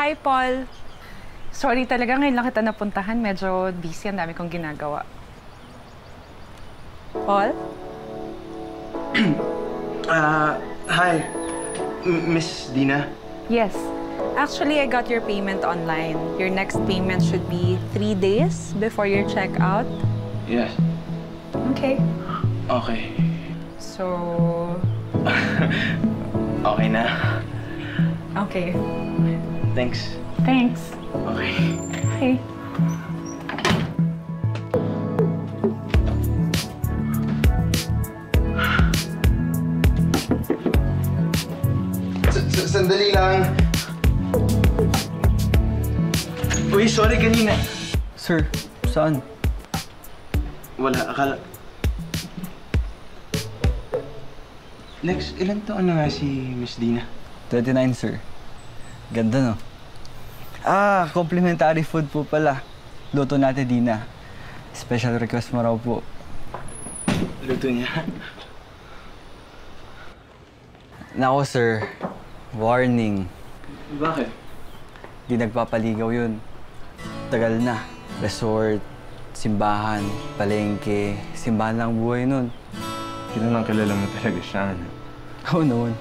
Hi, Paul. Sorry talaga, ngayon lang kita napuntahan. Medyo busy, ang dami kong ginagawa. Paul? Ah, hi. M- Miss Dina. Yes. Actually, I got your payment online. Your next payment should be three days before your checkout. Yes. Okay. Okay. So, Okay na. okay. Thanks. Thanks. Okay. S- s- sandali lang. Uy, sorry kanina. Sir, saan? Wala, akala... Lex, ilan taon na nga si Miss Dina? 29, sir. Ganda, no? Ah, complimentary food po pala. Luto natin, Dina. Special request mo raw po. Luto niya. Nako, sir. Warning. Bakit? Di nagpapaligaw yun. Tagal na. Resort, simbahan, palengke, simbahan lang buhay nun. Kilalang kilala mo talaga siya, ano? Oo naman.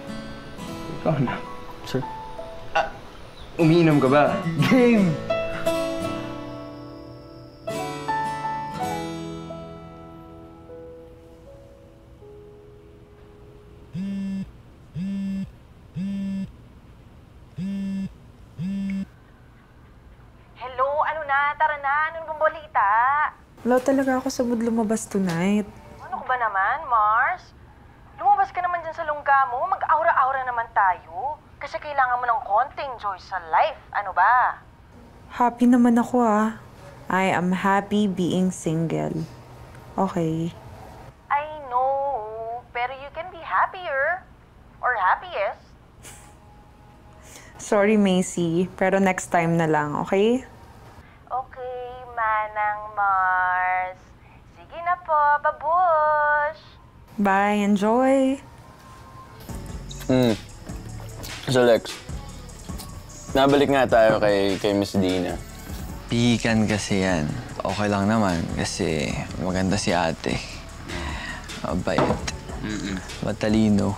Ikaw na. Sir. Umiinom ka ba? Game! Hello, ano na? Tara na. Anong bang balita? Wala talaga ako sa mood lumabas tonight. Ano ka ba naman, Mars? Lumabas ka lungga mo. Mag-aura-aura naman tayo. Kasi kailangan mo ng konting joy sa life. Ano ba? Happy naman ako ah. I am happy being single. Okay. I know. Pero you can be happier. Or happiest. Sorry, Macy. Pero next time na lang, okay? Okay, Manang Mars. Sige na po, babush! Bye. Enjoy. Hmm. So Lex, nabalik nga tayo kay, kay Miss Dina. Pihikan kasi yan. Okay lang naman kasi maganda si ate. Mabait. Matalino.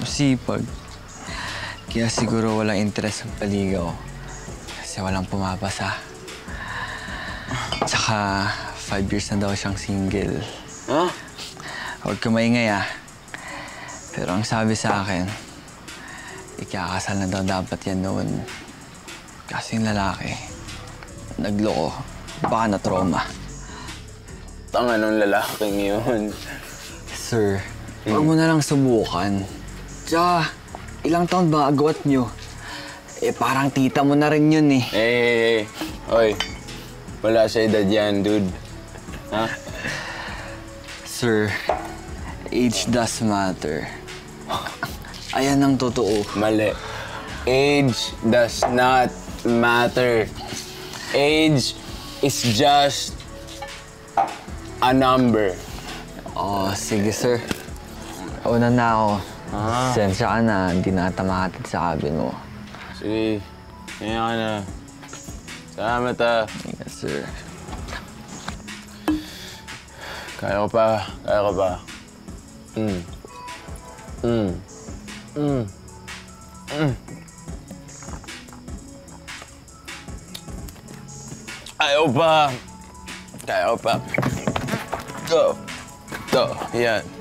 Masipag. Kaya siguro walang interest ang paligaw. Kasi walang pumapasa. Tsaka, five years na daw siyang single. Ha? Huwag ka maingay ah. Pero ang sabi sa akin, ikakasal na daw dapat yan noon. Kasi yung lalaki, nagloko, baka na trauma. Tanga nung lalaking yun. Sir, huwag mo na lang subukan. Tsaka, ilang taon ba agwat nyo? Eh, parang tita mo na rin yun eh. Hey, hey, hey. Oy, wala sa edad yan, dude. Ha? Sir, age does matter. Ayan ang totoo. Mali. Age does not matter. Age is just a number. Oh, sige sir. Una na ako. Sensya ka na, hindi na kita makatid sa cabin mo. Sige, kaya ka na. Salamat ah. Yes, sir. Kaya ko pa, kaya ko pa. Mm. Mm. Mm. Mm. Kaya ko pa. Kaya ko pa. Go. Go. Yan.